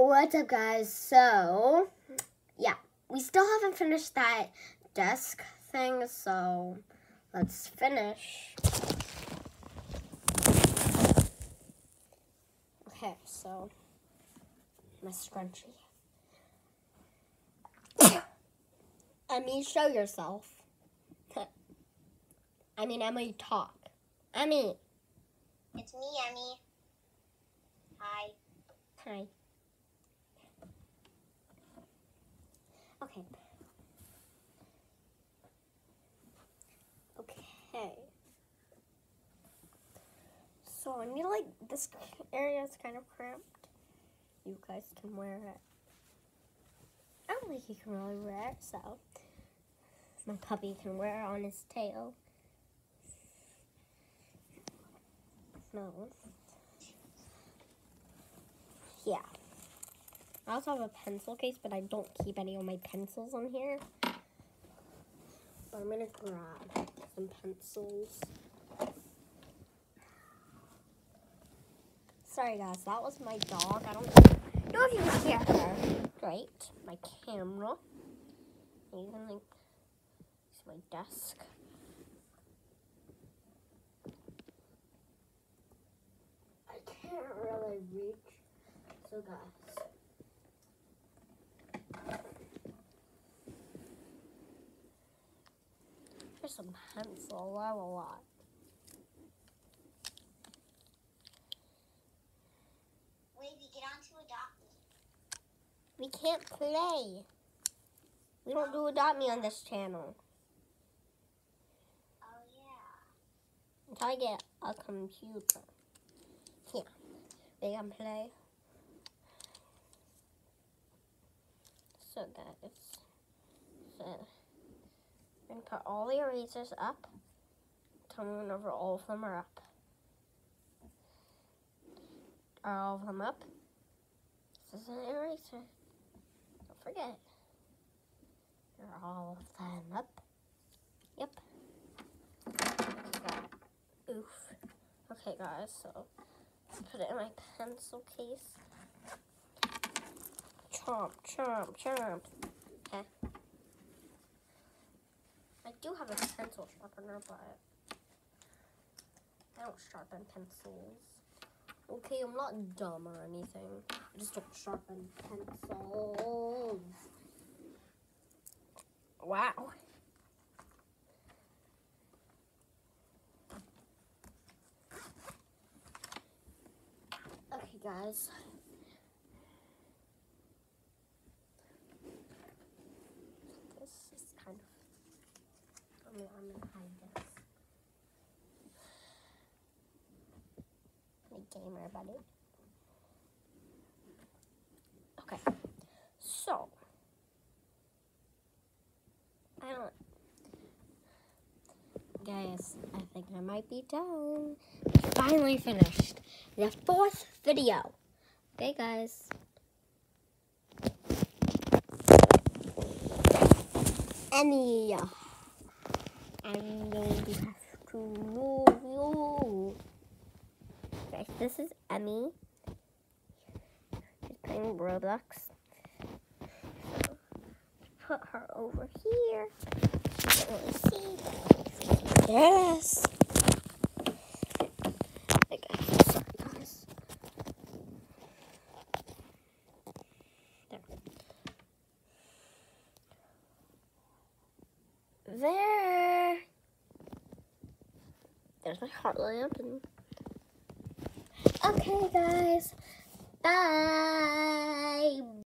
What's up, guys? So, yeah, we still haven't finished that desk thing, so let's finish. Okay, so my scrunchie. I mean, show yourself. I mean, Emmy, talk. Emmy. It's me, Emmy. Hi. Hi. Okay. So I need like this area is kind of cramped. You guys can wear it. I don't think you can really wear it, so my puppy can wear it on his tail. No. Yeah. I also have a pencil case, but I don't keep any of my pencils on here. But I'm gonna grab some pencils. Sorry guys, that was my dog. I don't know if you can hear her. Great. My camera. Even like it's my desk. I can't really reach. So guys. Some pencil. I have a lot. Wavy, get on to Adopt Me. We can't play. We don't do Adopt Me on this channel. Oh, yeah. Until I get a computer. Yeah. We can play. So guys. So uh, we're put all the erasers up. Tell me whenever all of them are up. Are all of them up? This is an eraser. Don't forget. Are all of them up? Yep. Oof. Okay, guys, so let's put it in my pencil case. Chomp, chomp, chomp. Okay. I do have a pencil sharpener, but I don't sharpen pencils. Okay, I'm not dumb or anything. I just don't sharpen pencils. Wow. Okay, guys. This is kind of. I'm, gonna hide this. My gamer buddy. Okay. So. I don't. Guys, I think I might be done. Finally finished the fourth video. Okay, guys. Emmy, I'm going to have to move you. This is Emmy. She's playing Roblox. So, put her over here. She can't really see. Yes. Okay, sorry guys. There. There. There's my heart lamp. And... Okay, guys. Bye.